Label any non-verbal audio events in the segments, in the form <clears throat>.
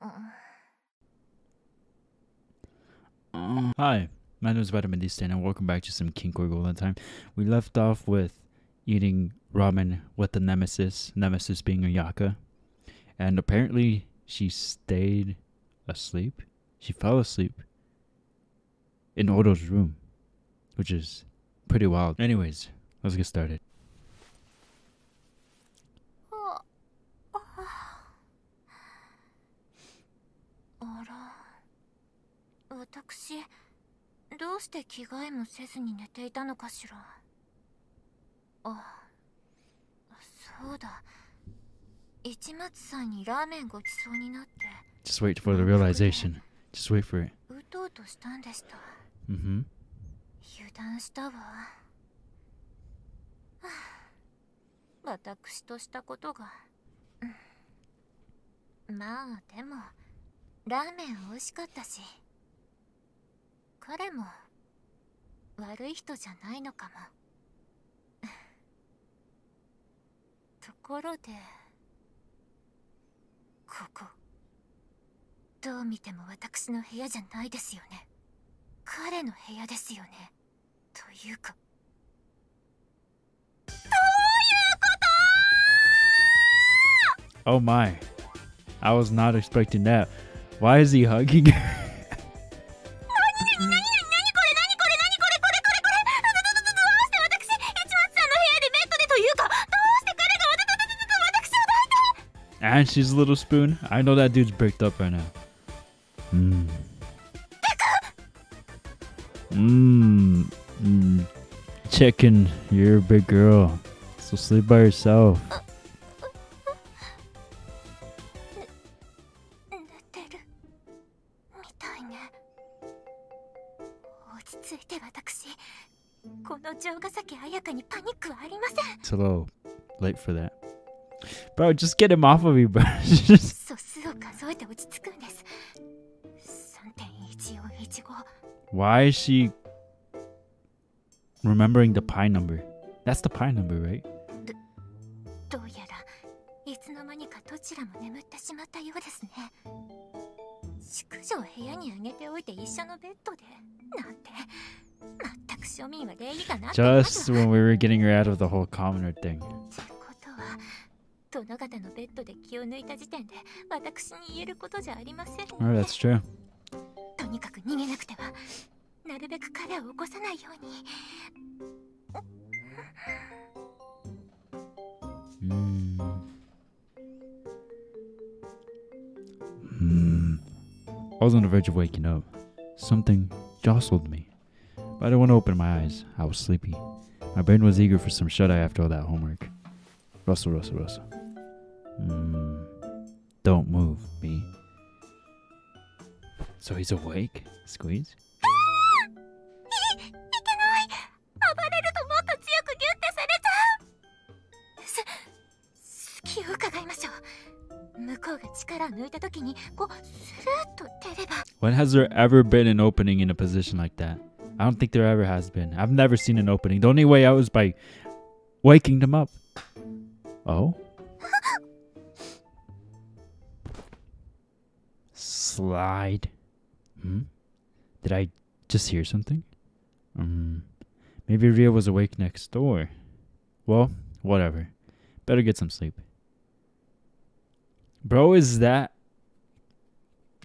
Hi, my name is Vitamin D Stain, and welcome back to some Kinkoi Golden Time. We left off with eating ramen with the nemesis, nemesis being Ayaka, and apparently she stayed asleep. She fell asleep in Odo's room, which is pretty wild. Anyways, let's get started. 私どうして着替えもせずに寝ていたのかしら？あそうだ。市松さんにラーメンごちそうになって。Just wait for the realization. Just wait for it. うとうとしたんでした。Mm-hmm. 油断したわ。はあ。私としたことが。うん。まあでもラーメン美味しかったし彼も悪い人じゃないのかも。<laughs> ところでここどう見ても私の部屋じゃないですよね。彼の部屋ですよね。というかどういうこと？Oh my. I was not expecting that. Why is he hugging? <laughs> she's a little spoon. I know that dude's bricked up right now. Mmm. Mmm. Chicken, you're a big girl. So sleep by yourself. It's a little late for that. Bro, just get him off of me, bro. <laughs> Just- 素数を数えて落ち着くんです3.1415 Why is she remembering the pi number? That's the pi number, right? どうやらいつの間にかどちらも眠ってしまったようですね宿女を部屋にあげておいて一緒のベッドでなんて全く庶民は礼儀がなっています Just when we were getting her out of the whole commoner thing. Oh, that's true. Hmm. I was on the verge of waking up. Something jostled me. But I didn't want to open my eyes. I was sleepy. My brain was eager for some shut eye after all that homework. Russell, Russell, Russell. Mm. Don't move, me. So he's awake, Squeeze? When has there ever been an opening in a position like that? I don't think there ever has been. I've never seen an opening. The only way out is by waking them up. Oh? Slide. Hmm? Did I just hear something? Um, maybe Ria was awake next door. Well, whatever. Better get some sleep. Bro, is that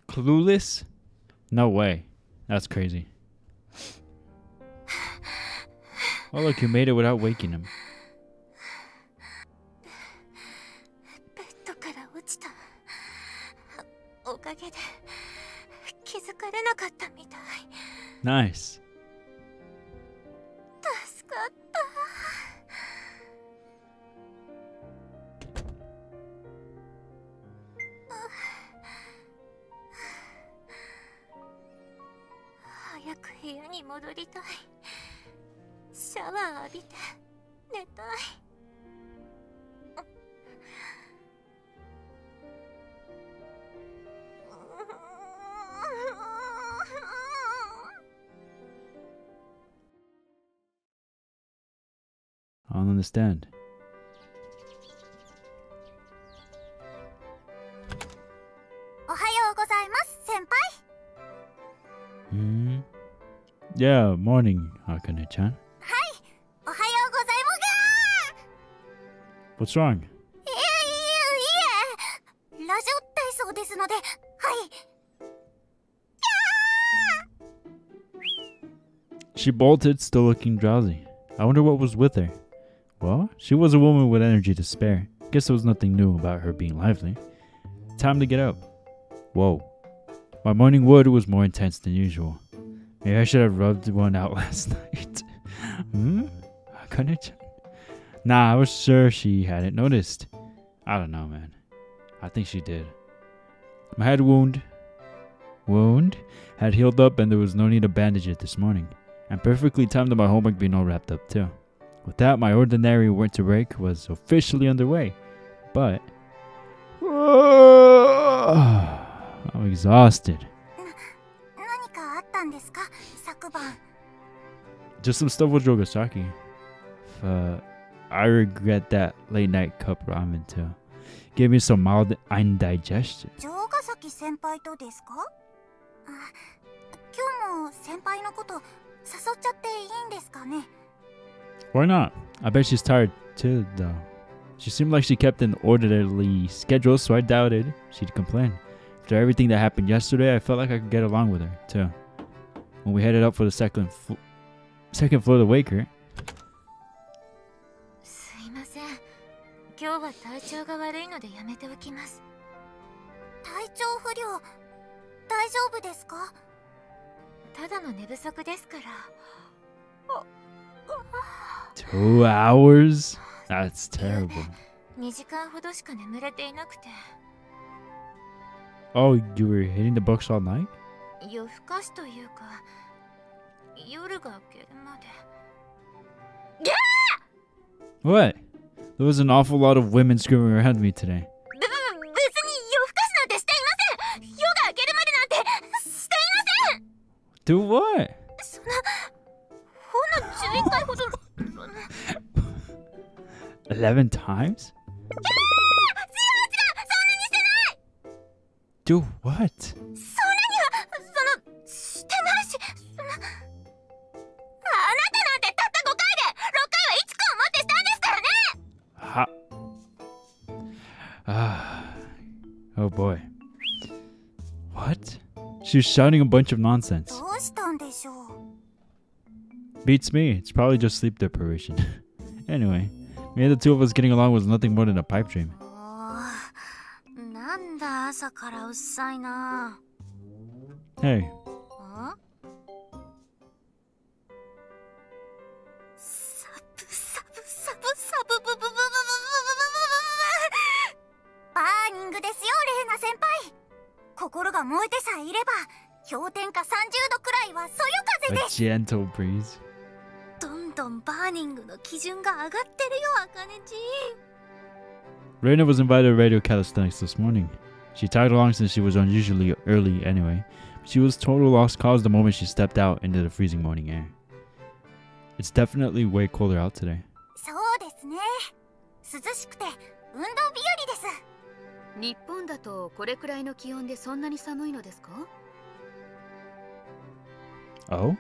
clueless? No way. That's crazy. <sighs> Oh, look, you made it without waking him. Nice. understand. Mm. Yeah, morning, Akane-chan. Hi. Ohayo gozaimasu. What's wrong? She bolted, still looking drowsy. I wonder what was with her. Well, she was a woman with energy to spare. Guess there was nothing new about her being lively. Time to get up. Whoa. My morning wood was more intense than usual. Maybe I should have rubbed one out <laughs> last night. hmm? Akane-chan? Nah, I was sure she hadn't noticed. I don't know, man. I think she did. My head wound wound had healed up and there was no need to bandage it this morning and perfectly timed to my homework being all wrapped up too. With that, my ordinary winter break was officially underway. But <sighs> I'm exhausted. 何かあったんですか昨晩 Just some stuff with Jogasaki. Uh, I regret that late night cup ramen too. Gave me some mild indigestion. 城ヶ崎先輩とですかあ今日も先輩のこと誘っちゃっていいんですかね Why not? I bet she's tired too, though. She seemed like she kept an orderly schedule, so I doubted she'd complain. After everything that happened yesterday, I felt like I could get along with her, too. When we headed up for the second fl- second floor to wake her, すいません今日は体調が悪いのでやめておきます体調不良大丈夫ですかただの寝不足ですから Two hours? That's terrible. Oh, you were hitting the books all night? What? There was an awful lot of women screaming around me today. 11 times? Do what? Ah. Oh boy. What? She was shouting a bunch of nonsense. Beats me. It's probably just sleep deprivation. <laughs> anyway. Maybe the two of us getting along was nothing more than a pipe dream. Hey. A gentle breeze. 基準が上がってるよアカネち Reina was invited to radio calisthenics this morning. She tagged along since she was unusually early anyway. She was total lost cause the moment she stepped out into the freezing morning air. It's definitely way colder out today. そうですね涼しくて運動日和です日本だとこれくらいの気温でそんなに寒いのですか Oh?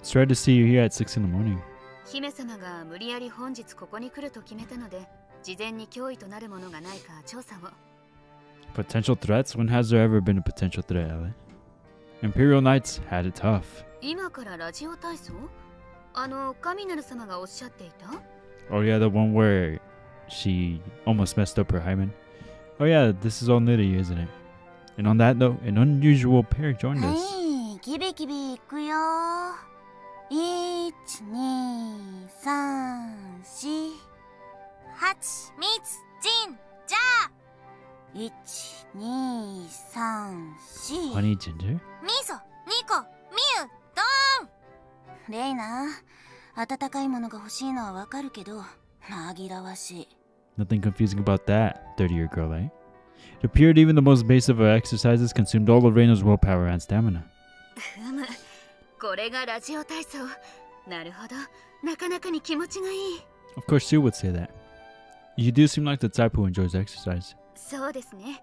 It's rare to see you here at 6 in the morning. 姫様が無理やり本日ここに来ると決めたので事前に脅威となるものがないか調査を Potential threats? When has there ever been a potential threat, Ellie? Imperial Knights had it tough. 今からラジオ体操あの神なる様がおっしゃっていた Oh yeah, the one where she almost messed up her hymen. Oh yeah, this is all new to you, isn't it? And on that note, an unusual pair joined us. いキビキビいくよ12345みつじんじゃ1234 Honey Ginger? みそニコみゆドーンレイナ温かいものが欲しいのはわかるけど紛らわしい Nothing confusing about that, 30 year girl, eh? It appeared even the most basic of exercises consumed all of Reina's willpower and stamina. これがラジオ体操なるほどなかなかに気持ちがいい Of course, Sue would say that. You do seem like the type who enjoys exercise. そうですね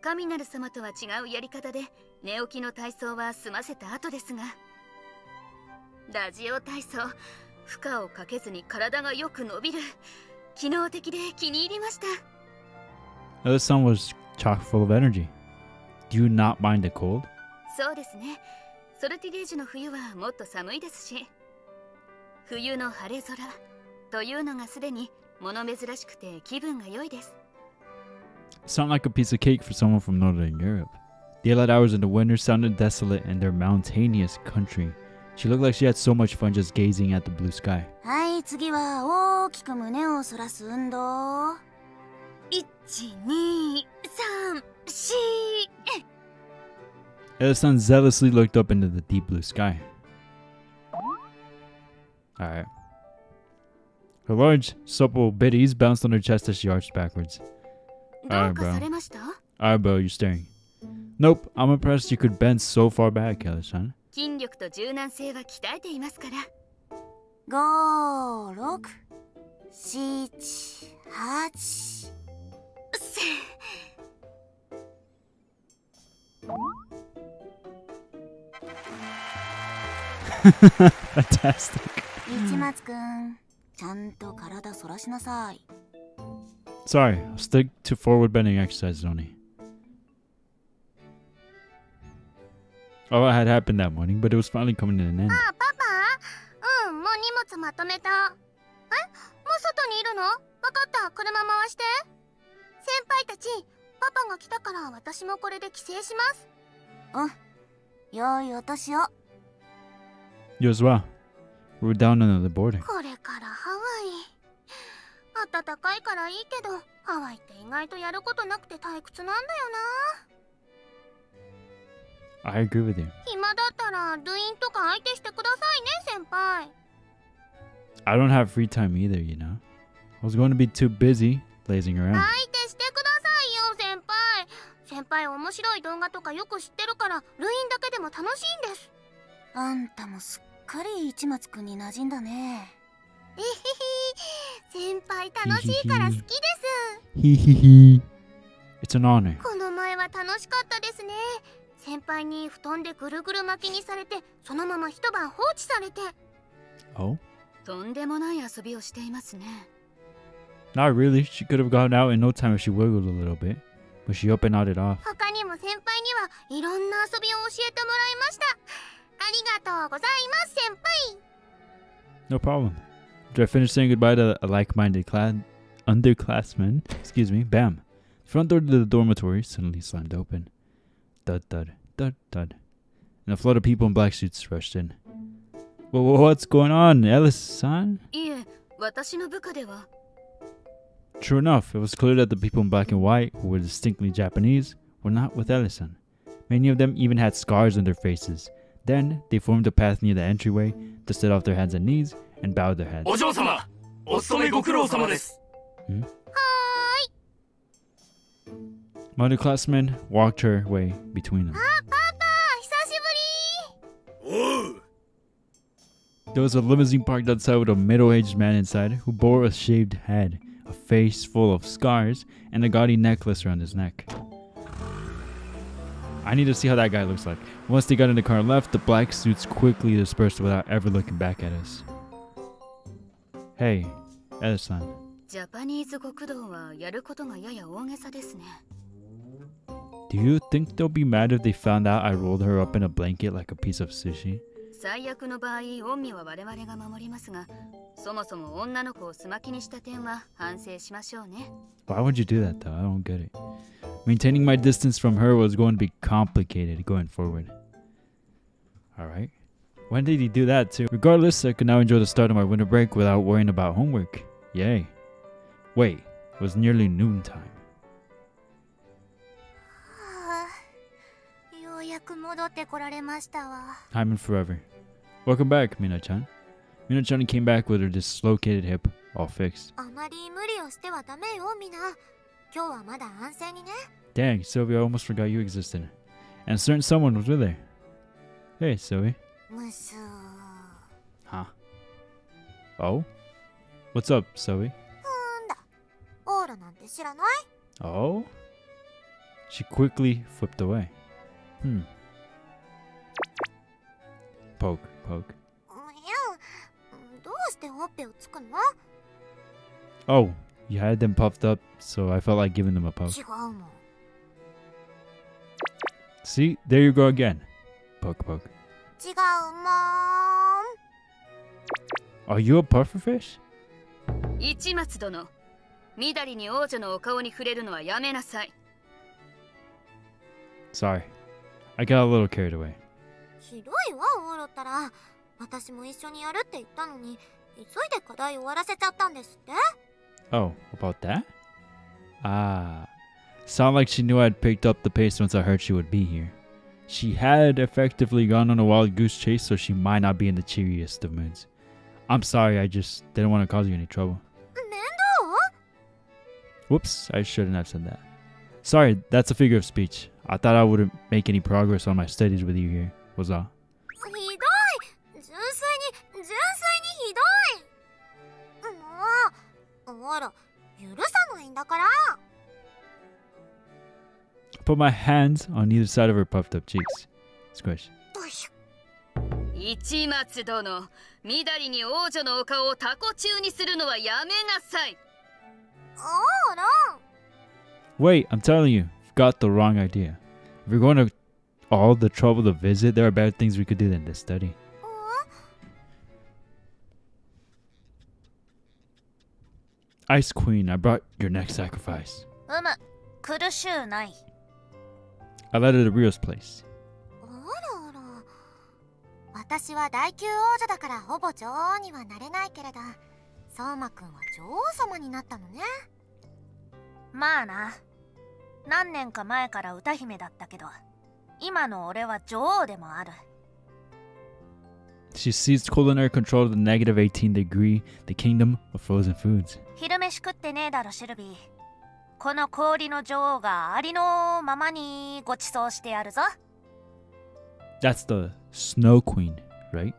神なる様とは違うやり方で寝起きの体操は済ませた後ですがラジオ体操負荷をかけずに体がよく伸びる機能的で気に入りました The sun was chock full of energy. Do you not mind the cold? そうですねソルティレージュの冬はもっと寒いですし冬の晴れ空というのがすでに物珍しくて気分が良いです Sound like a piece of cake for someone from Northern Europe. Daylight hours in the winter sounded desolate in their mountainous country. She looked like she had so much fun just gazing at the blue sky. はい次は大きく胸を反らす運動123 Ellison zealously looked up into the deep blue sky. Alright. Her large, supple biddies bounced on her chest as she arched backwards. Alright, bro. Alright, bro, you're staring. Nope, I'm impressed you could bend so far back, Kelly-san. 筋力と柔軟性は鍛えていますから五六七八せんちゃんと体反らしなさい Sorry, I'll stick to forward bending exercises only. Oh, it had happened that morning, but it was finally coming to an end. あパパうんもう荷物まとめたえもう外にいるのわかった車回して先輩たちパパが来たから私もこれで帰省しますうん良いお年を You as well. We were down another boarding. これからハワイ暖かいからいいけどハワイって意外とやることなくて退屈なんだよ I agree with you. な暇だったらルインとか相手してくださいね先輩 I don't have free time either, you know. I was going to be too busy lazing around. 相手してくださいよ先輩先輩面白い動画とかよく知ってるからルインだけでも楽しいんですあんたもすっ かり市松くんに馴染んだねえへへ先輩楽しいから好きです Hee hee hee. It's an honor. この前は楽しかったですね先輩に布団でぐるぐる巻きにされてそのまま一晩放置されて Oh? とんでもない遊びをしていますね Not really. She could have gotten out in no time if she wiggled a little bit. But she up and nodded off. 他にも先輩にはいろんな遊びを教えてもらいました No problem. After I finished saying goodbye to a like-minded class, underclassman, excuse me, bam. The front door to the dormitory suddenly slammed open. Dud, dud, dud, dud. And a flood of people in black suits rushed in. What's going on, Ellis-san? True enough, it was clear that the people in black and white, who were distinctly Japanese, were not with Ellison. Many of them even had scars on their faces, then they formed a path near the entryway to sit off their hands and knees and bowed their heads. Hmm? My underclassman walked her way between them. Oh! There was a limousine parked outside with a middle-aged man inside who bore a shaved head, a face full of scars, and a gaudy necklace around his neck. I need to see how that guy looks like. Once they got in the car and left, the black suits quickly dispersed without ever looking back at us. Hey, Ellison. Do you think they'll be mad if they found out I rolled her up in a blanket like a piece of sushi? Why would you do that though? I don't get it. Maintaining my distance from her was going to be complicated going forward. Alright. When did he do that too? Regardless, I could now enjoy the start of my winter break without worrying about homework. Yay. Wait, it was nearly noontime. はあようやく戻ってこられましたわ Time and forever. Welcome back, Mina-chan. Mina-chan came back with her dislocated hip all fixed. あまり無理をしてはダメよみんな今日はまだ安静にね Dang, Sylvia, I almost forgot you existed. And a certain someone was with her. Hey, Sylvia. Huh. Oh? What's up, Sylvie? Oh? She quickly flipped away. Hmm. Poke, poke. Oh, oh, you had them puffed up, so I felt like giving them a poke. 違うもん See, there you go again. Poke, poke. 違うもん Are you a pufferfish? 一松殿みだりに王女のお顔に触れるのはやめなさい Sorry. I got a little carried away. ひどいわオーロったら私も一緒にやるって言ったのに急いで課題終わらせちゃったんですって Oh, about that? Ah. Sound like she knew I'd picked up the pace once I heard she would be here. She had effectively gone on a wild goose chase, so she might not be in the cheeriest of moods. I'm sorry, I just didn't want to cause you any trouble. Whoops, I shouldn't have said that. Sorry, that's a figure of speech. I thought I wouldn't make any progress on my studies with you here. Was all. put my hands on either side of her puffed up cheeks. Squish. どいしょ一松殿みだりに王女のお顔をタコ中にするのはやめなさいオーロ Wait, I'm telling you, you've got the wrong idea. If you're going to all the trouble to visit, there are better things we could do than to study. Ice Queen, I brought your next sacrifice. うむ苦しゅうない I led her to Rio's place. あらあら私は大級王女だからほぼ女王にはなれないけれど相馬くんは女王様になったのねまあな何年か前から歌姫だったけど今の俺は女王でもある She seized culinary control of the negative 18 degree, the kingdom of frozen foods. 昼飯食ってねえだろシルビーこの氷の女王がありのままにご馳走してやるぞ That's the Snow Queen, right?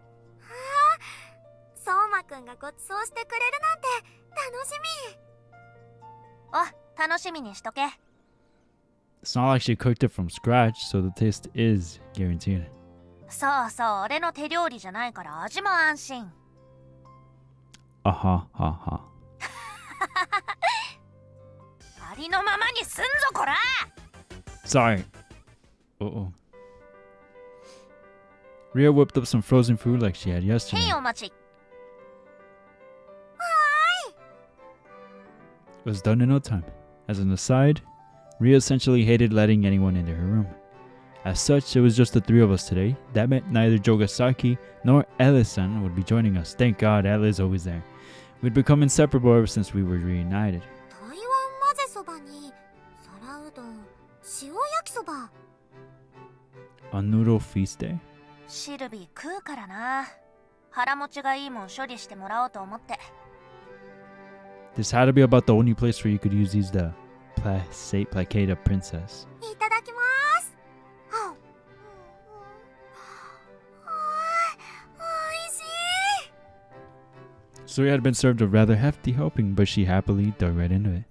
相馬くんがご馳走してくれるなんて楽しみお楽しみにしとけ It's not like she cooked it from scratch, so the taste is guaranteed. そうそう俺の手料理じゃないから味も安心 Uh huh, uh huh. ありのままにすんぞこら Sorry. Uh oh. Ria whipped up some frozen food like she had へ yesterday. いお待ち It was done in no time. As an aside, Ria essentially hated letting anyone into her room. As such, it was just the three of us today. That meant neither Jogasaki nor Ellison would be joining us. Thank God, Ella is always there. We'd become inseparable ever since we were reunited. 台湾混ぜそばに皿うどん塩焼きそば A noodle feast day? シルビー食うからな腹持ちがいいもん処理してもらおうと思って This had to be about the only place where you could use these to placate, placate a princess. いただきますあうんおいしい So we had been served a rather hefty helping, but she happily dug right into it.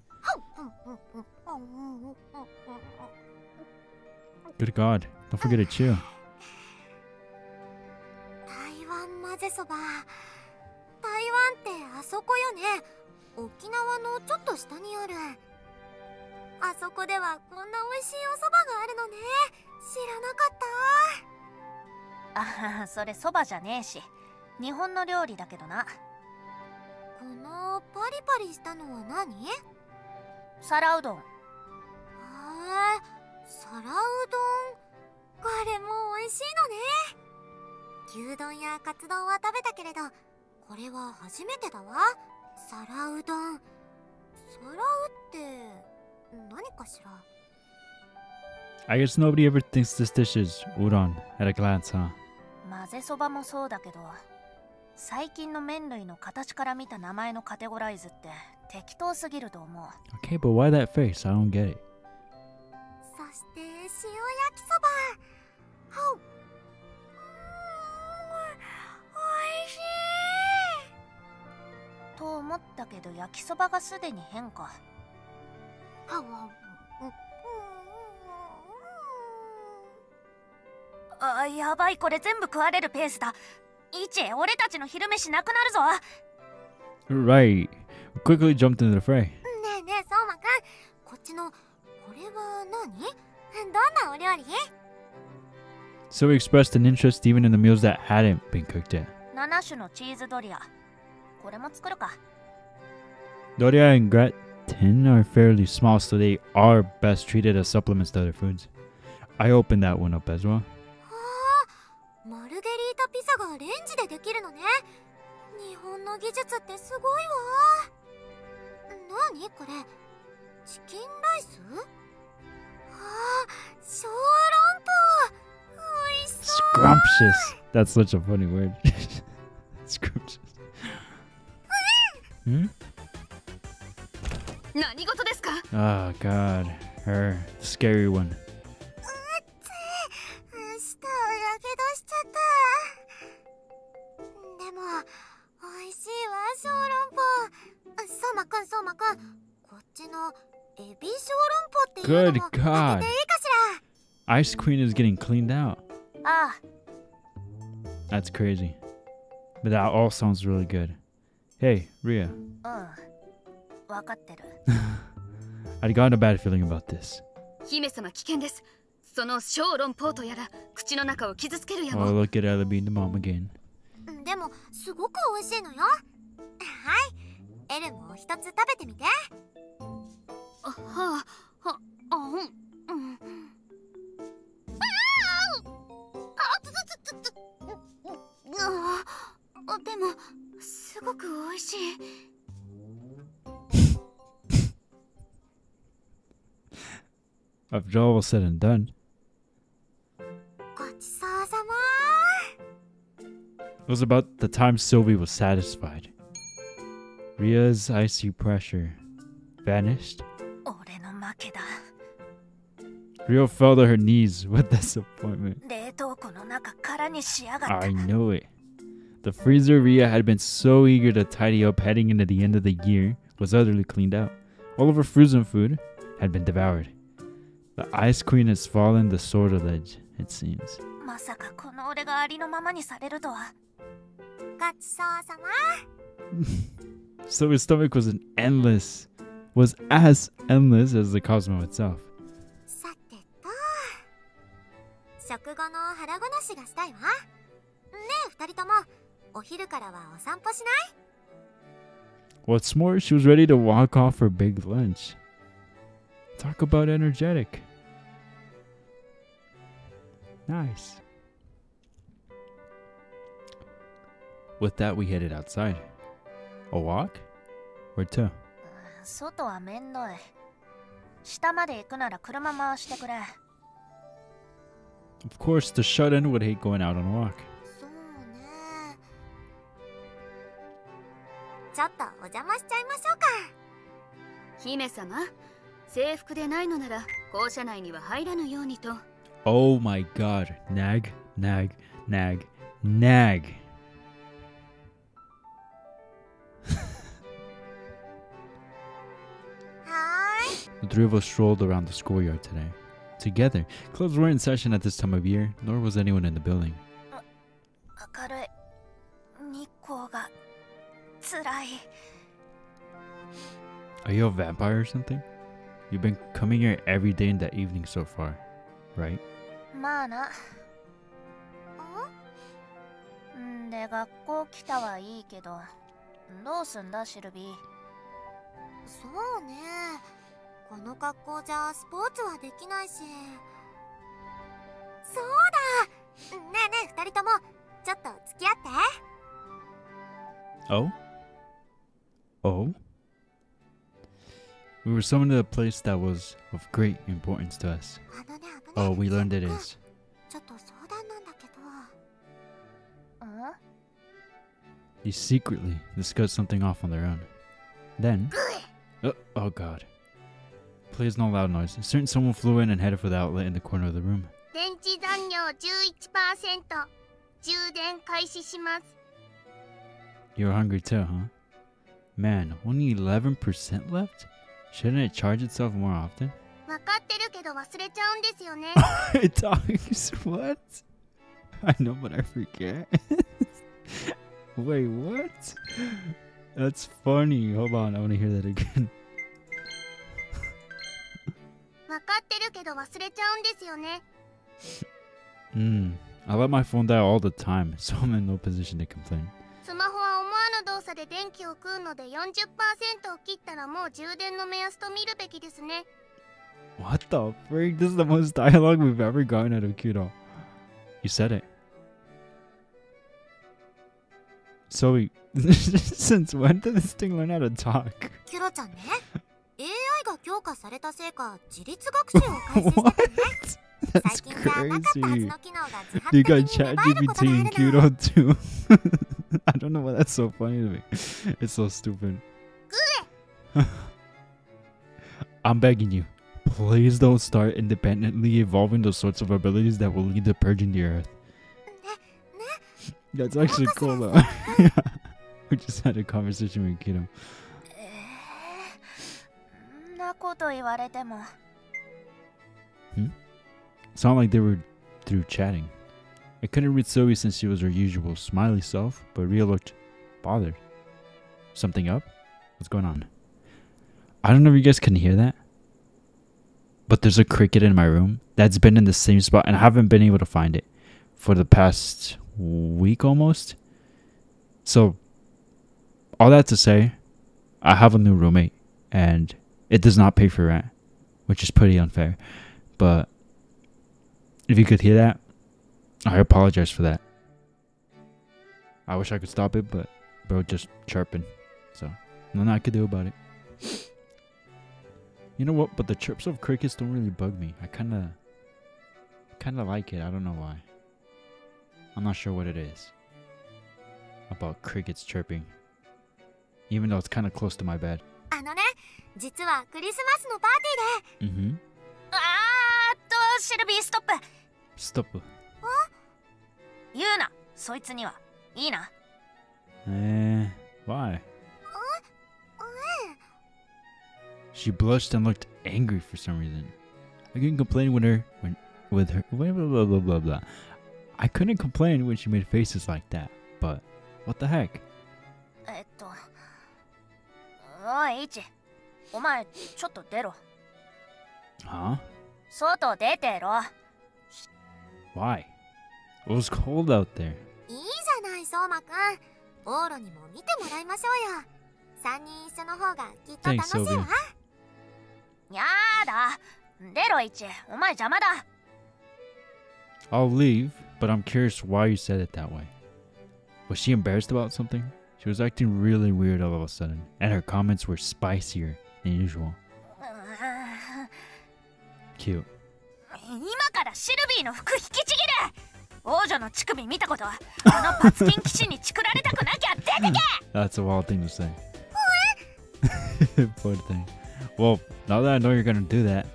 Good God, don't forget to chew. 台湾混ぜそば。台湾ってあそこよね。沖縄のちょっと下にある。あそこではこんな美味しいお蕎麦があるのね。知らなかった。あそれ蕎麦じゃねえし。日本の料理だけどな。このパリパリしたのは何？皿うどん。へえ皿うどんこれも美味しいのね牛丼やカツ丼は食べたけれどこれは初めてだわ皿うどん皿うって何かしら？I guess nobody ever thinks this dish is udon at a glance, huh? 混ぜそばもそうだけど最近の麺類の形から見た名前のカテゴライズって適当すぎると思う Okay, but why that face? I don't get it. そして塩焼きそば。ほうおいしい。と思ったけど焼きそばがすでに変か。あやばいこれ全部食われるペースだ。イチ俺たちの昼飯なくなるぞ。Right. Quickly jumped into the fray. ねえねえ相馬くん。こっちの は何どんなお料理 So he expressed an interest even in the meals that hadn't been cooked yet. 7種のチーズドリアこれも作るか Doria and gratin are fairly small, so they are best treated as supplements to other foods. I opened that one up as well. はあマルゲリータピザがレンジでできるのね日本の技術ってすごいわ何これチキンライスはあ <laughs> 小籠包おいしそう Scrumptious. That's such a funny word. <laughs> Scrumptious. Hmm? 何事ですか Oh god. Her scary one. 舌をやけどしちゃったでも美味しいわ小籠包相馬くん相馬くんこっちの エビ小籠包っていうの Good も God. 開けていいかし Ice Queen is getting cleaned out. らあ That's crazy. But that all sounds really good. Hey, Ria. あうん分かってる I got a bad feeling about this. 姫様危険ですその小籠包とやら口の中を傷つけるや Oh, も look at Ella being the mom again. でもすごく美味しいのよはいエルも一つ食べてみて でもすごく美味しい After all was said and done, ごちそうさま it was about the time Sylvie was satisfied. Ria's icy pressure vanished. Rio fell to her knees with disappointment. I know it. The freezer Ria had been so eager to tidy up heading into the end of the year was utterly cleaned out. All of her frozen food had been devoured. The Ice Queen has fallen the sword of it seems. <laughs> so his stomach was an endless was as endless as the Cosmo itself. さてと食後の腹ごなしがしたいわねえ二人ともお昼からはお散歩しない What's more, she was ready to walk off for big lunch. Talk about energetic. Nice. With that, we headed outside. A walk? Where to? 外はめんどい下まで行くなら車回してくれ Of course, the shut in would hate going out on a walk. そうねちょっとお邪魔しちゃいましょうか姫様制服でないのなら校舎内には入らぬようにと Oh my god. Nag, nag, nag, nag. three of us strolled around the schoolyard today. Together. Clubs weren't in session at this time of year, nor was anyone in the building. 明るい日光が辛い Are you a vampire or something? You've been coming here every day in the evening so far, right? まあなんで学校来たはいいけどどうすんだシルビーそうね この格好じゃスポーツはできないしそうだねえねえ二人ともちょっと付き合って Oh? Oh? We were summoned to a place that was of great importance to us. あのねあのね Oh, we learned it ちょっと is. ちょっと相談なんだけどうん They secretly discussed something off on their own. Then, <gasps> oh, oh god. Please no loud noise. A certain someone flew in and headed for the outlet in the corner of the room. 電池残量11%充電開始します You're hungry too, huh? Man, only 11% left? Shouldn't it charge itself more often? <laughs> 分かってるけど忘れちゃうんですよね it talks. What? I know, but I forget. <laughs> Wait, what? That's funny. Hold on, I want to hear that again. るけど忘れちゃうんですよね Hmm. I let my phone die all the time, <laughs> so I'm in no position to complain. スマホは思わぬ動作で電気を食うので40%を切ったらもう充電の目安と見るべきですね What the freak? This is the most dialogue we've ever gotten out of Kudo. You said it. So, we, <laughs> since when did this thing learn how to talk? キュロちゃんね AI が強化されたせいか自律学習を開始してた What? ね <laughs> That's 最近じゃなかったはず crazy. の機能が自発 They 的 got に芽生えること ChatGPT があ and るの Kudo too. <laughs> I don't know why that's so funny to me. It's so stupid. <laughs> I'm begging you, please don't start independently evolving those sorts of abilities that will lead to purging the earth. That's actually cool though. we just had a conversation with Kido. そんなこと言われても It's not like they were through chatting. I couldn't read Zoe since she was her usual smiley self, but Ria looked bothered. Something up? What's going on? I don't know if you guys can hear that, but there's a cricket in my room that's been in the same spot and I haven't been able to find it for the past week almost. So, all that to say, I have a new roommate and it does not pay for rent, which is pretty unfair. But if you could hear that, I apologize for that. I wish I could stop it, but bro just chirping. So nothing I could do about it. You know what? But the chirps of crickets don't really bug me. I kinda kinda like it. I don't know why. I'm not sure what it is. About crickets chirping. Even though it's kinda close to my bed. あのね実はクリスマスのパーティーで Mm-hmm. あーっとシルビーストップ Stop. 言うなそいつにはいいな Eh, why? She blushed and looked angry for some reason. I couldn't complain with her when with her blah blah blah blah blah blah. I couldn't complain when she made faces like that, but what the heck? えっとおいイチ お前ちょっと出ろ Huh? 外出てろ Why? It was cold out there. いいじゃない相馬くんオーロにも見てもらいましょうよ3人一緒の方がきっと楽 Thanks, しい Sylvia. わやだ出ろイチお前邪魔だ I'll leave, but I'm curious why you said it that way. Was she embarrassed about something? She was acting really weird all of a sudden, and her comments were spicier than usual. うーん Cute. 今からシルビーの服引きちぎる王女の乳首見たことはあのパツキン騎士にチクられたくなきゃ出てけ That's a wild thing to say. <laughs> Poor thing. Well, now that I know you're gonna do that,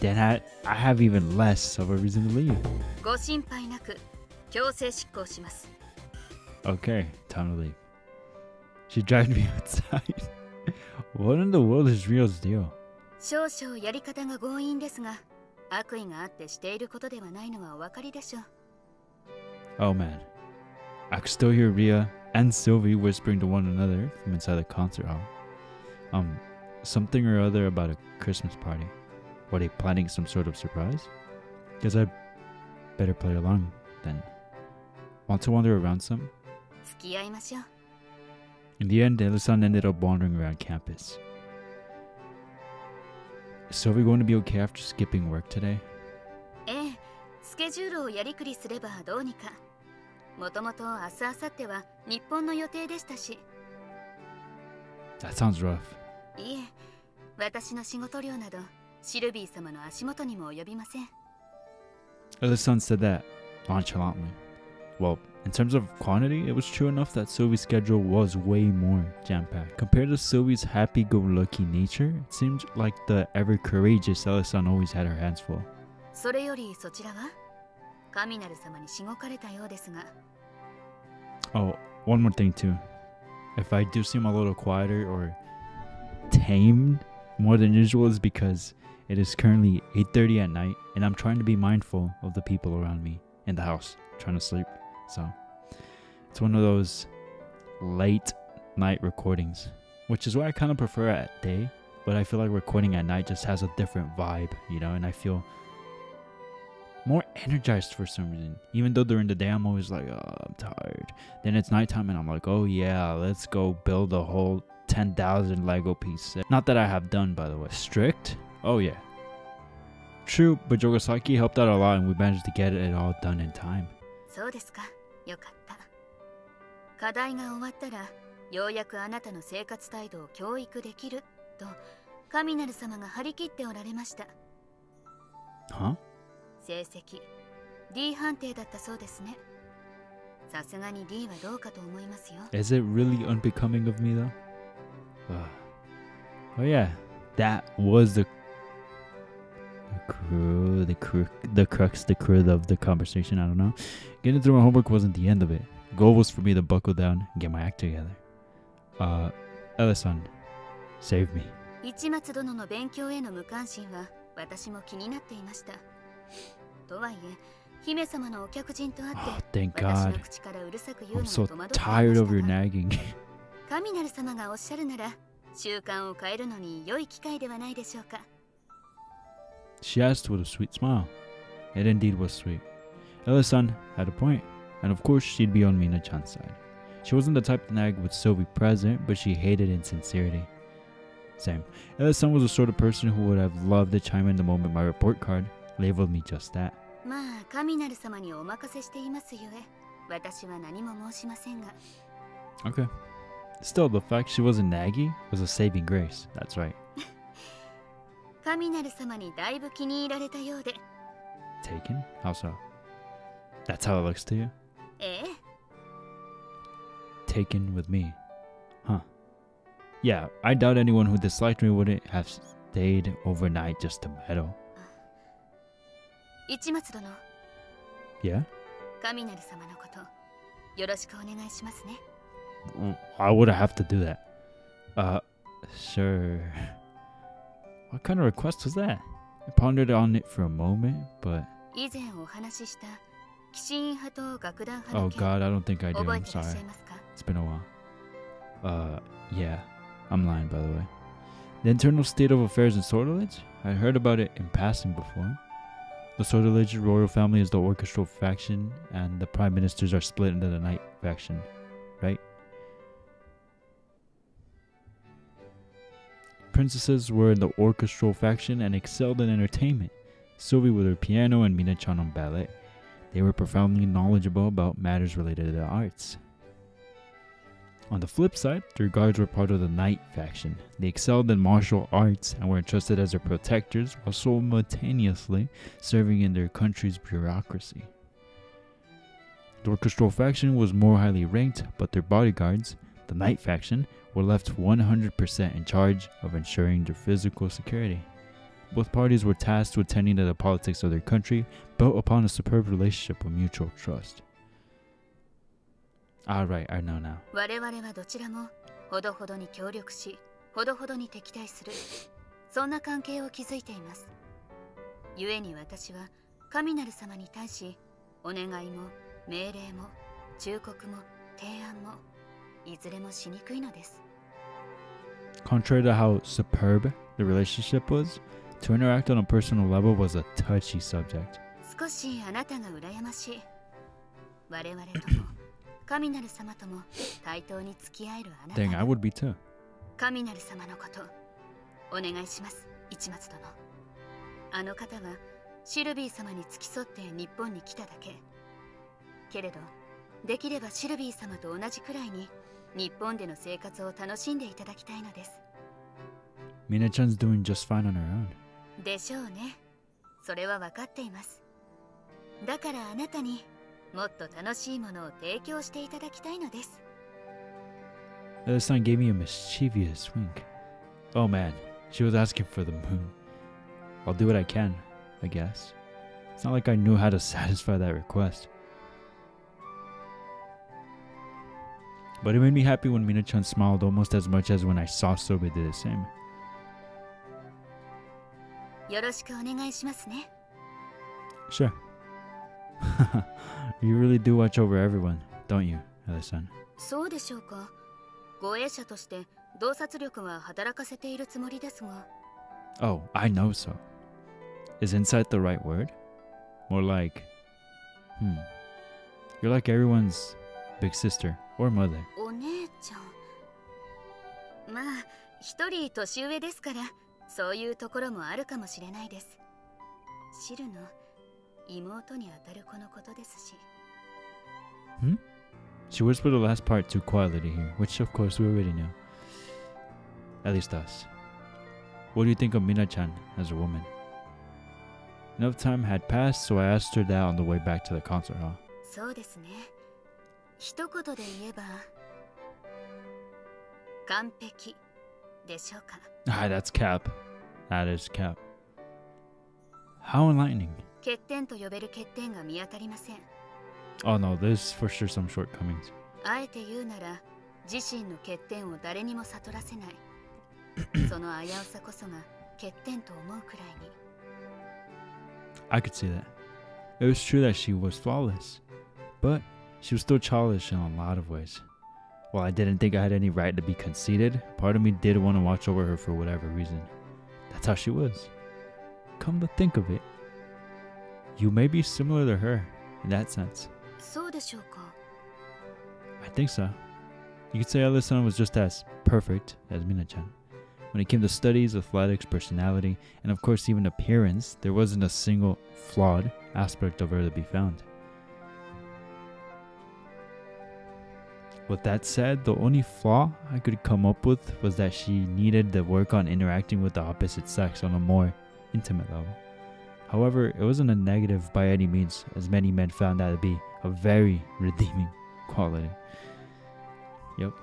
then I, I have even less of a reason to leave. ご心配なく強制執行します Okay, time to leave. She dragged me <laughs> outside. what in the world is Rio's deal? 少々やり方が強引ですが悪意があってしていることではないのはお分かりでしょう Oh man. I could still hear Ria and Sylvie whispering to one another from inside the concert hall. Um, something or other about a Christmas party. Were they planning some sort of surprise? Guess I'd better play along then. Want to wander around some? 付き合いましょう In the end, Elisan ended up wandering around campus. Is Sylvie going to be okay after skipping work today? ええスケジュールをやりくりすればどうにかもともと明日明後日は日本の予定でしたし That sounds rough. いえ私の仕事量などシルビー様の足元にも及びません Elisan said that nonchalantly. Well, in terms of quantity, it was true enough that Sylvie's schedule was way more jam packed. Compared to Sylvie's happy go lucky nature, it seemed like the ever courageous Elisan always had her hands full. それよりそちらは神なる様にしごかれたようですが Oh, one more thing too. If I do seem a little quieter or tamed more than usual is because it is currently 8:30 at night and I'm trying to be mindful of the people around me in the house trying to sleep. So, it's one of those late night recordings, which is why I kind of prefer at day. But I feel like recording at night just has a different vibe, you know, and I feel more energized for some reason. Even though during the day I'm always like, oh, I'm tired. Then it's nighttime and I'm like, oh yeah, let's go build a whole 10,000 Lego piece set. Not that I have done, by the way. Strict? Oh yeah. True, but Jogasaki helped out a lot and we managed to get it all done in time. そうですか よかった課題が終わったらようやくあなたの生活態度を教育できると神なる様が張り切っておられました Huh? 成績 D 判定だったそうですねさすがに D はどうかと思いますよ Is it really unbecoming of me though? Ugh. oh yeah, that was the crew, the crew, the crux, the crud of the conversation. I don't know. Getting through my homework wasn't the end of it. Goal was for me to buckle down and get my act together. Uh, Ella-san, save me. 市松殿の勉強への無関心は私も気になっていましたとはいえ姫様のお客人とあっ Oh, て thank 私 God. の口からうるさく言う I'm の so を戸惑っていま tired し of your たが nagging. <laughs> 神なる様がおっしゃるなら習慣を変えるのに良い機会ではないでしょうか She asked with a sweet smile. It indeed was sweet. Ella-san had a point, and of course she'd be on Mina-chan's side. She wasn't the type to nag with Sylvie present, but she hated insincerity. Same. Ella-san was the sort of person who would have loved to chime in the moment my report card labeled me just that. まあ神なる様にお任せしていますゆえ私は何も申しませんが Okay. Still, the fact she wasn't naggy was a saving grace. That's right. 神なる様にだいぶ気に入られたようで Taken? How so? That's how it looks to you? ええ taken with me. Huh. Yeah, I doubt anyone who disliked me wouldn't have stayed overnight just to meddle. 市松殿 Yeah? 神なる様のことよろしくお願いしますね W- Why would I have to do that? Uh, sure. What kind of request was that? I pondered on it for a moment, but. Oh god, I don't think I do. I'm sorry. It's been a while. Uh, yeah. I'm lying, by the way. The internal state of affairs in Sortilege? I heard about it in passing before. The Sortilege royal family is the orchestral faction, and the prime ministers are split into the knight faction, right? Princesses were in the orchestral faction and excelled in entertainment. Sylvie with her piano and Mina-chan on ballet. They were profoundly knowledgeable about matters related to the arts. On the flip side, their guards were part of the Knight faction. They excelled in martial arts and were entrusted as their protectors while simultaneously serving in their country's bureaucracy. The orchestral faction was more highly ranked, but their bodyguards, the Knight faction, were left 100% in charge of ensuring their physical security. Both parties were tasked with tending to the politics of their country, built upon a superb relationship with mutual trust. Alright, I know now. 我々はどちらもほどほどに協力しほどほどに敵対するそんな関係を築いています故に私は神なる様に対しお願いも命令も忠告も提案も いずれもしにくいのです Contrary to how superb the relationship was, to interact on a personal level was a touchy subject. 少しあなたが羨ましい我々とも神なる様とも対等に付き合えるあなた Dang, が I would be too. 神なる様のことお願いします市松殿あの方はシルビー様に付き添って日本に来ただけけれどできればシルビー様と同じくらいに 日本での生活を楽しんでいただきたいのです Mina-chan's doing just fine on her own. でしょうねそれは分かっていますだからあなたにもっと楽しいものを提供していただきたいのです Ella-san gave me a mischievous wink. Oh man, she was asking for the moon. I'll do what I can, I guess. It's not like I knew how to satisfy <laughs> that request. But it made me happy when Mina-chan smiled almost as much as when I saw Sobe do the same. よろしくお願いしますね Sure. <laughs> you really do watch over everyone, don't you, Ella-san? そうでしょうか 護衛者として洞察力は働かせているつもりですが Oh, I know so. Is insight the right word? More like, hmm. You're like everyone's big sister or mother. お姉ちゃんまあ一人年上ですからそういうところもあるかもしれないですシルの妹にあたる子のことですし She whispered the last part too quietly to hear, which of course we already know. At least us. What do you think of Mina-chan as a woman? Enough time had passed, so I asked her that on the way back to the concert hall. そうですね一言で言えば 完璧でしょうか Ah, that's Cap. That is Cap. How enlightening. 欠点と呼べる欠点が見当たりません Oh no, there's for sure some shortcomings. あえて言うなら自身の欠点を誰にも悟らせない<clears throat> その危うさこそが欠点と思うくらいに I could see that. It was true that she was flawless, but she was still childish in a lot of ways. While I didn't think I had any right to be conceited, part of me did want to watch over her for whatever reason. That's how she was. Come to think of it, you may be similar to her in that sense. I think so. You could say our son was just as perfect as Mina-chan. When it came to studies, athletics, personality, and of course even appearance, there wasn't a single flawed aspect of her to be found. With that said, the only flaw I could come up with was that she needed to work on interacting with the opposite sex on a more intimate level. However, it wasn't a negative by any means, as many men found that to be a very <laughs> redeeming quality. Yep,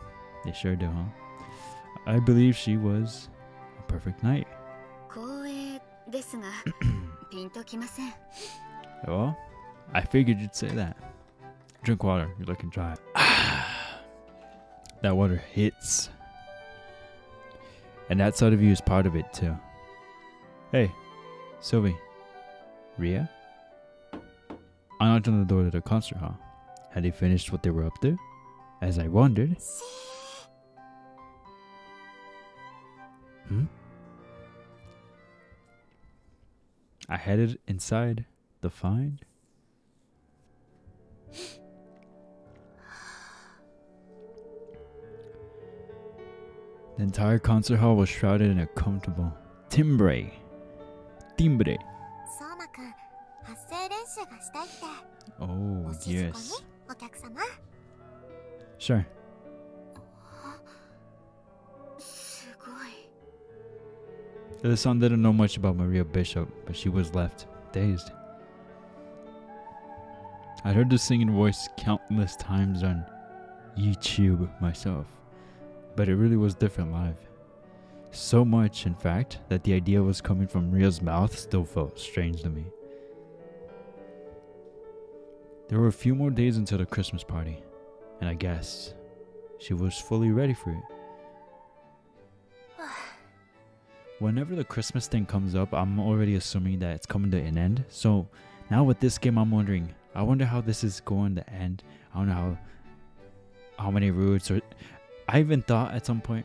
they sure do, huh? I believe she was a perfect knight. <clears throat> well, I figured you'd say that. Drink water, you're looking dry that water hits. And that side of you is part of it too. Hey, Sylvie. Ria? I knocked on the door to the concert hall. Had they finished what they were up to? As I wondered. Hmm? I headed inside the find. The entire concert hall was shrouded in a comfortable timbre. Timbre. Oh, yes. Sure. The son didn't know much about Maria Bishop, but she was left dazed. I'd heard the singing voice countless times on YouTube myself but it really was different live. So much, in fact, that the idea was coming from Ria's mouth still felt strange to me. There were a few more days until the Christmas party, and I guess she was fully ready for it. <sighs> whenever the Christmas thing comes up, I'm already assuming that it's coming to an end. So now with this game, I'm wondering. I wonder how this is going to end. I don't know how how many routes or. I even thought at some point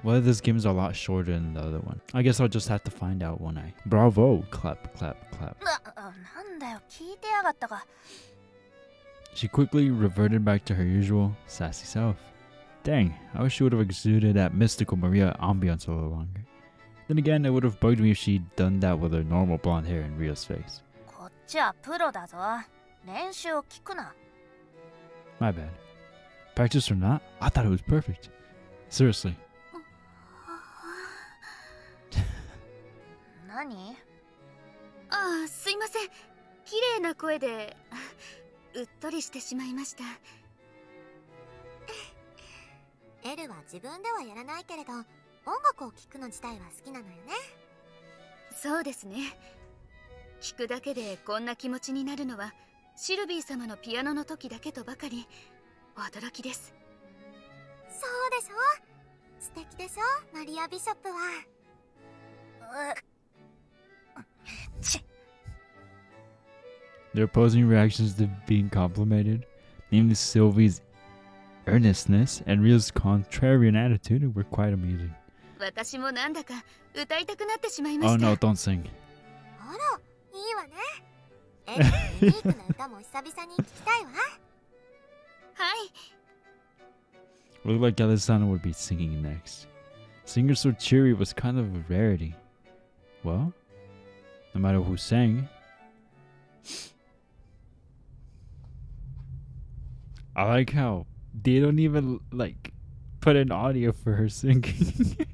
whether this game is a lot shorter than the other one. I guess I'll just have to find out when I. Bravo! Clap, clap, clap. She quickly reverted back to her usual sassy self. Dang, I wish she would have exuded that mystical Maria ambiance a little longer. Then again, it would have bugged me if she'd done that with her normal blonde hair in Rio's face. My bad. Practice or not, I thought it was perfect. Seriously. 何ああすいません。綺麗な声でうっとりしてしまいました。エルは自分ではやらないけれど音楽を聴くの自体は好きなのよね。そうですね。聞くだけでこんな気持ちになるのはシルビー様のピアノの時だけとばかり驚きですそうでしょ素敵でしょマリア・ビショップはち Their opposing reactions to being complimented, namely Sylvie's earnestness and Rio's contrarian attitude were quite amusing. 私もなんだか歌いたくなってしまいま Oh した no, don't sing. <laughs> あらいいわねエルのユニークな歌も久々に聞きたいわ Hi. Looked like Alessandra would be singing next. Singer so cheery was kind of a rarity. Well, no matter who sang. I like how they don't even like put an audio for her singing. <laughs>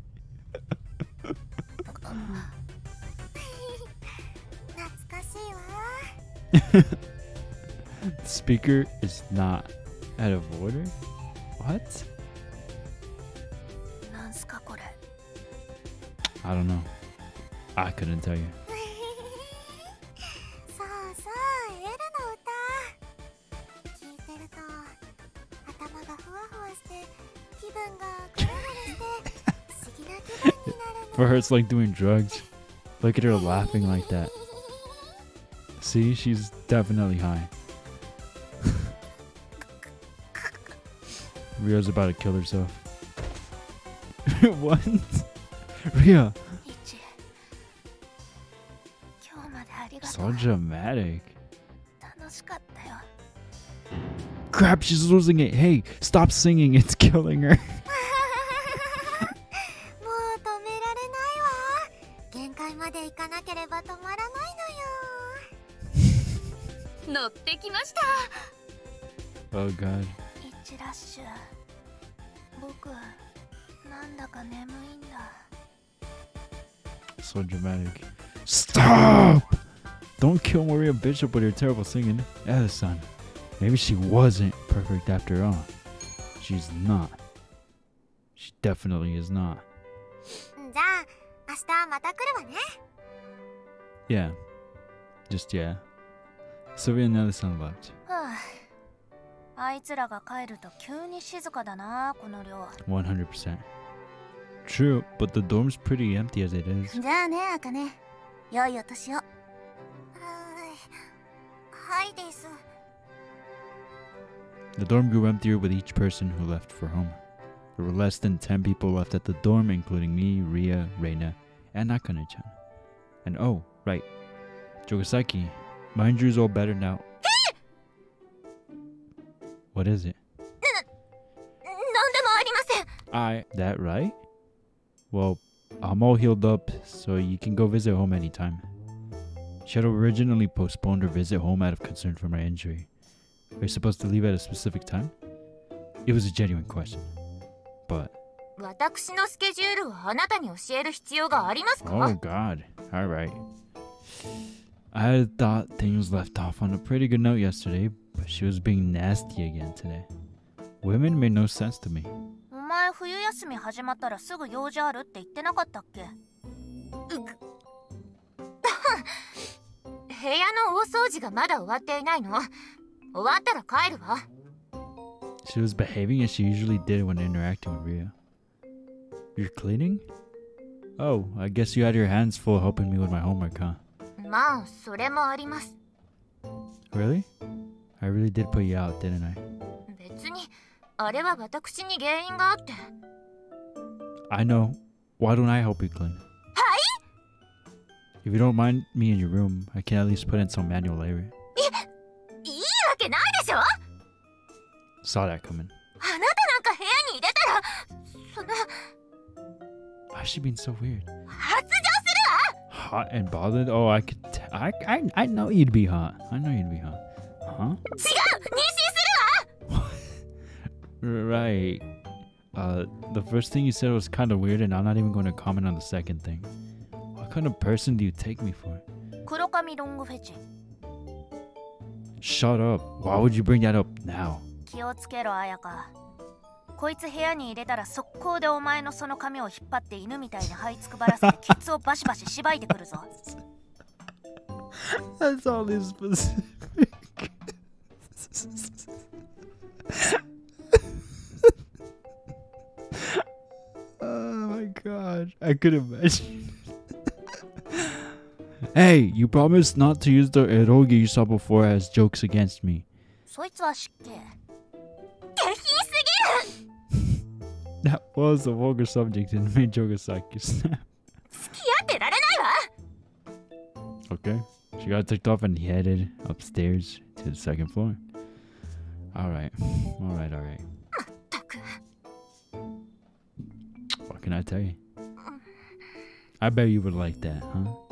<laughs> <laughs> speaker is not out of order? What? I don't know. I couldn't tell you. <laughs> For her, it's like doing drugs. Look at her laughing like that. See, she's definitely high. Rio's about to kill herself. <laughs> what? <laughs> Rio. So dramatic. Crap, she's losing it. Hey, stop singing. It's killing her. Bishop with her terrible singing. Edison. Maybe she wasn't perfect after all. She's not. She definitely is not. じゃあ明日また来るわね Yeah. Just yeah. Sylvia and Edison left. は<sighs> ああいつらが帰ると急に静かだなこの寮100%. True, but the dorm's pretty empty as it is. じゃあねあかね良いお年をはいはいです the dorm grew emptier with each person who left for home. There were less than 10 people left at the dorm, including me, Ria, Reina, and Akane-chan. And oh, right, Jogasaki, my is all better now. <laughs> what is it? I... That right? Well, I'm all healed up, so you can go visit home anytime. She had originally postponed her visit home out of concern for my injury. Are you supposed to leave at a specific time? It was a genuine question. But, 私のスケジュールをあなたに教える必要がありますか、 oh god. Alright. I had thought things left off on a pretty good note yesterday, but she was being nasty again today. Women made no sense to me. お前冬休み始まったらすぐ用事あるって言ってなかったっけ <laughs> 部屋の大掃除がまだ終わっていないの終わったら帰るわ She was behaving as she usually did when interacting with Ria. You're cleaning? Oh, I guess you had your hands full helping me with my homework, huh? まあそれもあります Really? I really did put you out, didn't I? 別にあれは私に原因があって I know. Why don't I help you clean? If you don't mind me in your room, I can at least put in some manual labor. <laughs> Saw that coming. Why is she being so weird? Hot and bothered? Oh, I could. T- I, I, I know you'd be hot. I know you'd be hot. Huh? <laughs> right. Uh, the first thing you said was kind of weird, and I'm not even going to comment on the second thing What kind of person do you take me for? 黒髪ロングフェチ Shut up. Why would you bring that up now? 気をつけろ綾香こいつ部屋に入れたら速攻でお前のその髪を引っ張って犬みたいに這いつくばらせてケツをバシバシしばいてくるぞ That's <laughs> all this specific. <laughs> oh my god. I could imagine. Hey, you promised not to use the eroge you saw before as jokes against me. <laughs> that was a vulgar subject and made Jogasaki snap. okay, she got ticked off and headed upstairs to the second floor. Alright, alright, alright. What can I tell you? I bet you would like that, huh?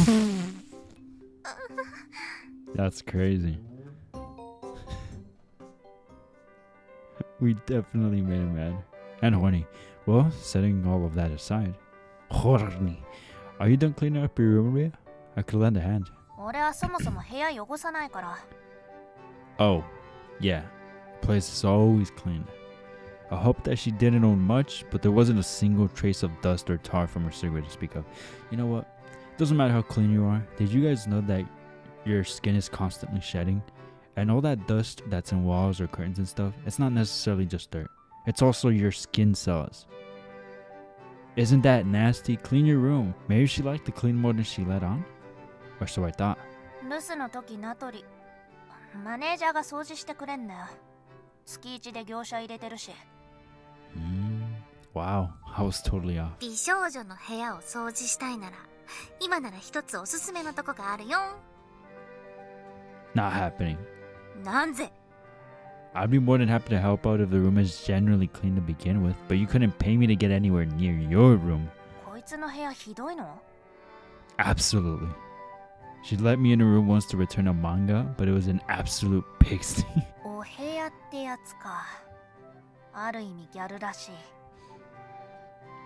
<laughs> That's crazy. <laughs> we definitely made him mad. And horny. Well, setting all of that aside. Horny. Are you done cleaning up your room, Maria? I could lend a hand. <laughs> oh, yeah. The place is always clean. I hope that she didn't own much, but there wasn't a single trace of dust or tar from her cigarette to speak of. You know what? Doesn't matter how clean you are. Did you guys know that your skin is constantly shedding? And all that dust that's in walls or curtains and stuff, it's not necessarily just dirt. It's also your skin cells. Isn't that nasty? Clean your room. Maybe she liked to clean more than she let on? Or so I thought. 留守の時名取マネージャーが掃除してくれんだよ月一で業者入れてるし Mm, wow, I was totally off. 美少女の部屋を掃除したいなら 今なら一つおすすめのとこがあるよ Not happening. なんぜ I'd be more than happy to help out if the room is generally clean to begin with, but you couldn't pay me to get anywhere near your room. こいつの部屋ひどいの Absolutely. She let me in her room once to return a manga, but it was an absolute <laughs> pigsty. お部屋ってやつかある意味ギャルらしい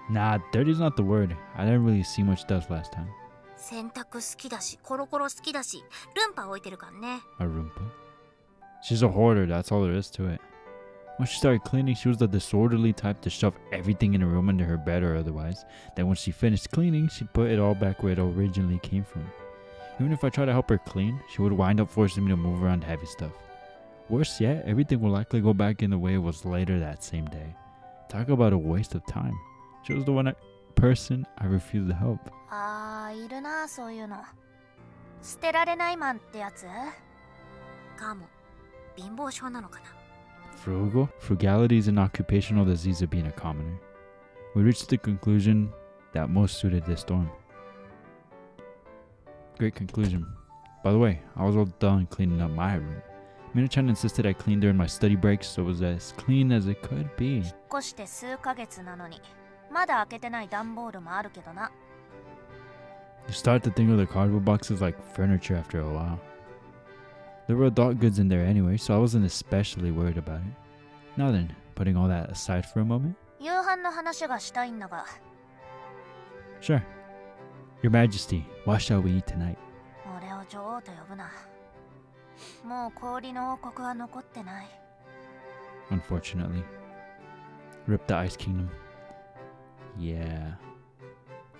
nah, dirty's not the word. I didn't really see much dust last time. 洗濯好きだしコロコロ好きだしルンパ置いてるからね A roompa. She's a hoarder, that's all there is to it. When she started cleaning, she was the disorderly type to shove everything in her room under her bed or otherwise. Then when she finished cleaning, she'd put it all back where it originally came from. Even if I tried to help her clean, she would wind up forcing me to move around heavy stuff. Worse yet, everything would likely go back in the way it was later that same day. Talk about a waste of time. She was the one I, person I refused to help. あーいるなそういうの捨てられないマンってやつかも貧乏症なのかな Frugal? Frugality is an occupational disease of being a commoner. We reached the conclusion that most suited this storm. Great conclusion. By the way, I was all done cleaning up my room. Mina-chan insisted I clean during my study breaks, so it was as clean as it could be. 引っ越して数ヶ月なのに まだ開けてない段ボールもあるけどな You start to think of the cardboard boxes like furniture after a while. There were adult goods in there anyway, so I wasn't especially worried about it. Now then, putting all that aside for a moment, 夕飯の話がしたいんだが sure. Your Majesty, what shall we eat tonight? 俺を女王と呼ぶなもう氷の王国は残ってない unfortunately. Rip the Ice Kingdom. Yeah.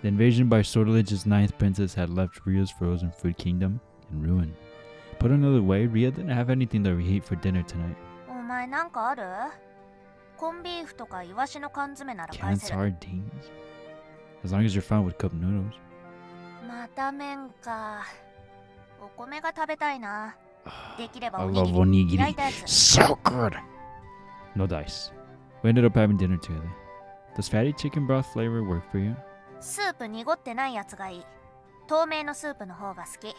The invasion by Sortlege's ninth princess had left Rhea's frozen food kingdom in ruin. Put another way, Rhea didn't have anything to reheat for dinner tonight. お前なんかあるコンビーフとかイワシの缶詰なら返 Canned せる sardines? As long as you're fine with cup noodles. また麺かお米が食べたいなできれば I おに love ぎり焼 onigiri. いたやつ So good! No dice. We ended up having dinner together. Does fatty chicken broth flavor work for you? スープ濁ってないやつがいい透明のスープの方が好き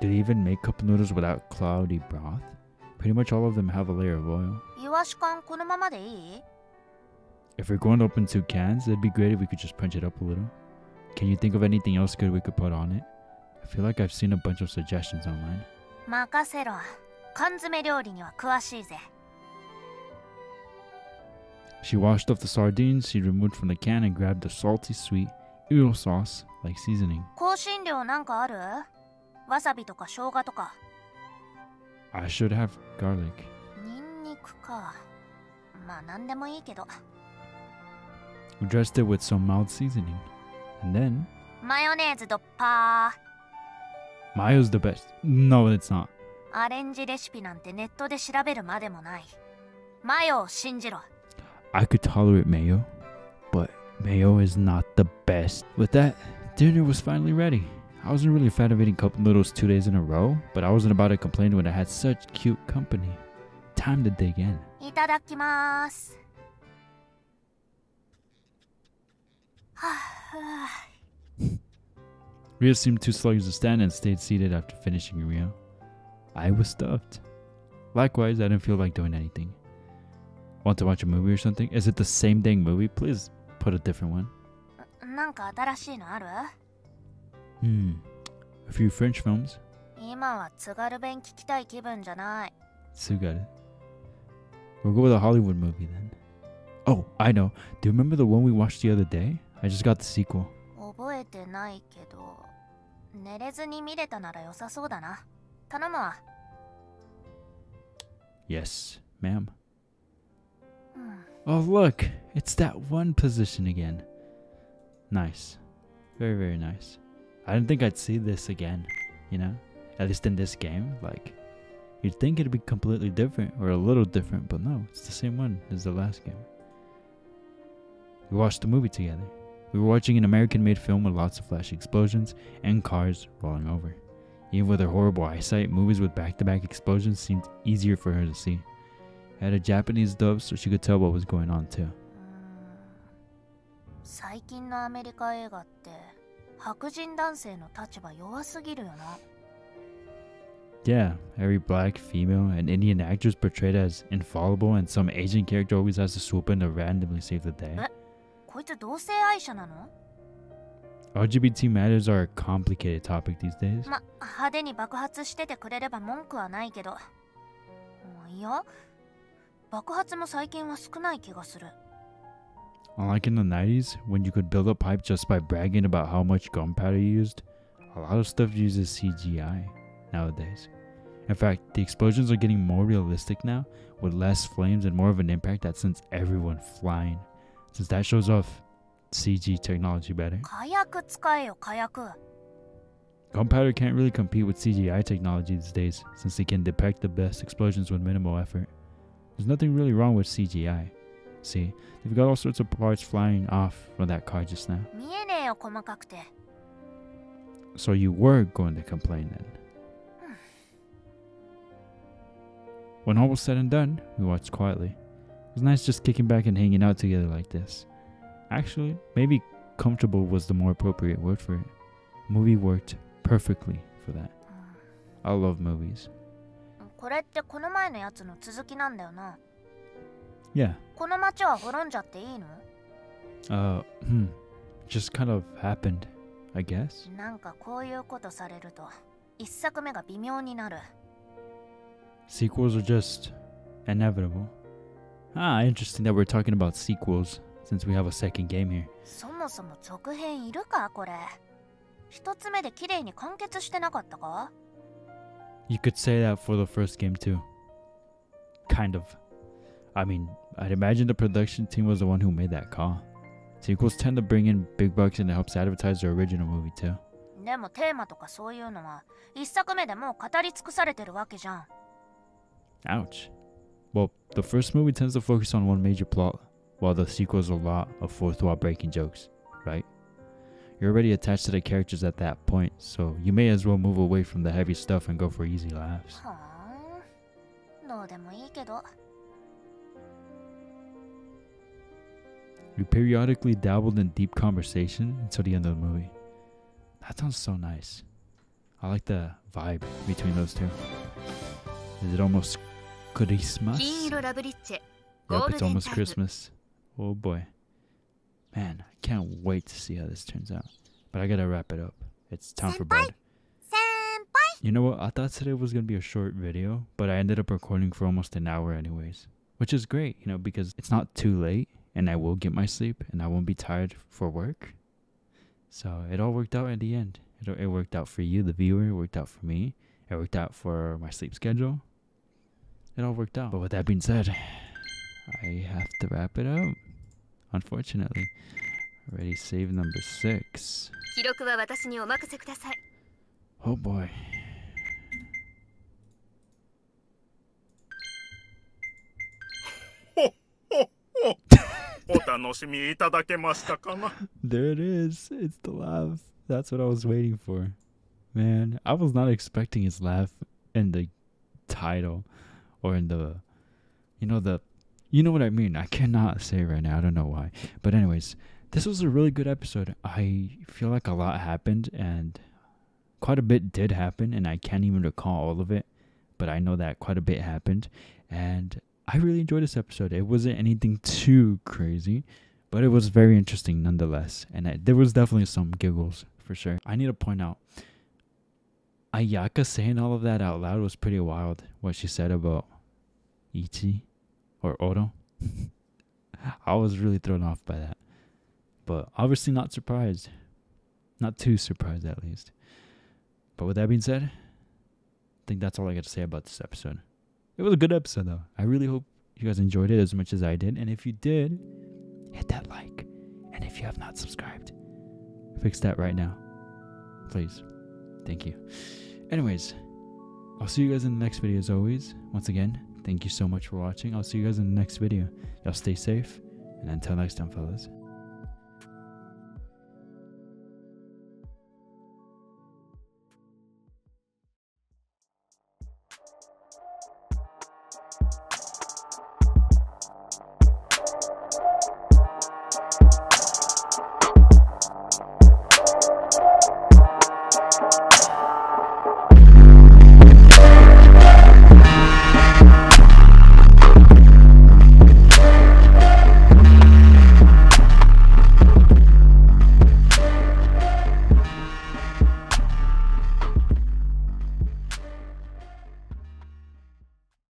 Did he even make cup noodles without cloudy broth? Pretty much all of them have a layer of oil. イワシ缶このままでいい If we're going to open two cans, it'd be great if we could just punch it up a little. Can you think of anything else good we could put on it? I feel like I've seen a bunch of suggestions online. 任せろ缶詰料理には詳しいぜ She washed off the sardines she removed from the can and grabbed the salty, sweet eel sauce like seasoning. 香辛料なんかあるわさびとか生姜とか I should have garlic. ニンニクかまあなんでもいいけど We dressed it with some mild seasoning. And then, マヨネーズドッパ mayo's the best. No, it's not. ーアレンジレシピなんてネットで調べるまでもないマヨを信じろ I could tolerate mayo, but mayo is not the best. With that, dinner was finally ready. I wasn't really a fan of eating cup noodles two days in a row, but I wasn't about to complain when I had such cute company. Time to dig in. Itadakimasu. <sighs> Ria seemed too sluggish to stand and stayed seated after finishing Ria. I was stuffed. Likewise, I didn't feel like doing anything Want to watch a movie or something? Is it the same dang movie? Please put a different one. なんか新しいのある Hmm. A few French films. 今は津軽弁聞きたい気分じゃない Suga. We'll go with a Hollywood movie then. Oh, I know. Do you remember the one we watched the other day? I just got the sequel. 覚えてないけど寝れずに見れたなら良さそうだな頼むわ Yes, ma'am. Oh, look. It's that one position again. Nice. Very, very nice. I didn't think I'd see this again, you know? At least in this game. Like, you'd think it'd be completely different or a little different, but no, it's the same one as the last game. We watched the movie together. We were watching an American made film with lots of flashy explosions and cars rolling over. Even with her horrible eyesight, movies with back to back explosions seemed easier for her to see I had a Japanese dub so she could tell what was going on too. うーん最近のアメリカ映画って白人男性の立場弱すぎるよな Yeah, every black, female, and Indian actor is portrayed as infallible, and some Asian character always has to swoop in to randomly save the day. こいつ同性愛者なの LGBT matters are a complicated topic these days. ま派手に爆発しててくれれば文句はないけどもういや 爆発も最近は少ない気がする Unlike in the 90s, when you could build up hype just by bragging about how much gunpowder you used, a lot of stuff uses CGI nowadays. In fact, the explosions are getting more realistic now, with less flames and more of an impact that sends everyone flying, since that shows off CG technology better. 火薬使えよ火薬 Gunpowder can't really compete with CGI technology these days, since they can depict the best explosions with minimal effort. There's nothing really wrong with CGI. See, they've got all sorts of parts flying off from that car just now. So you were going to complain then? <sighs> when all was said and done, we watched quietly. It was nice just kicking back and hanging out together like this. Actually, maybe comfortable was the more appropriate word for it. Movie worked perfectly for that. <sighs> I love movies. これってこの前のやつの続きなんだよな Yeah. この町は滅んじゃっていいの Uh, hmm. Just kind of happened, I guess. なんかこういうことされると一作目が微妙になる Sequels are just inevitable. Ah, interesting that we're talking about sequels since we have a second game here. そもそも続編いるかこれ一つ目で綺麗に完結してなかったか You could say that for the first game too. Kind of. I mean, I'd imagine the production team was the one who made that call. Sequels tend to bring in big bucks and it helps advertise the original movie too. でもテーマとかそういうのは一作目でもう語り尽くされてるわけじゃん Ouch. Well, the first movie tends to focus on one major plot, while the sequels a lot of fourth wall breaking jokes, right? You're already attached to the characters at that point, so you may as well move away from the heavy stuff and go for easy laughs. We periodically dabbled in deep conversation until the end of the movie. That sounds so nice. I like the vibe between those two. Is it almost Christmas? Yep, it's almost Christmas. Oh boy. Man, I can't wait to see how this turns out. But I gotta wrap it up. It's time for bed. 先輩 You know what? I thought today was gonna be a short video, but I ended up recording for almost an hour anyways. Which is great, you know, because it's not too late and I will get my sleep and I won't be tired for work. So it all worked out at the end. It, it worked out for you, the viewer. It worked out for me. It worked out for my sleep schedule. It all worked out. But with that being said, I have to wrap it up. Unfortunately. Already save number six. Oh boy. <laughs> there it is. It's the laugh. That's what I was waiting for. Man, I was not expecting his laugh in the title or in the you know the you know what I mean. I cannot say right now. I don't know why. But anyways, this was a really good episode. I feel like a lot happened and quite a bit did happen and I can't even recall all of it, but I know that quite a bit happened and I really enjoyed this episode. It wasn't anything too crazy, but it was very interesting nonetheless. And I, there was definitely some giggles for sure. I need to point out Ayaka saying all of that out loud was pretty wild. What she said about Ichi or Oro. <laughs> I was really thrown off by that. But obviously not surprised. Not too surprised at least. But with that being said, I think that's all I got to say about this episode. It was a good episode though. I really hope you guys enjoyed it as much as I did. And if you did, hit that like. And if you have not subscribed, fix that right now. Please. Thank you. Anyways, I'll see you guys in the next video as always. Once again, thank you so much for watching. I'll see you guys in the next video. Y'all stay safe. And until next time, fellas.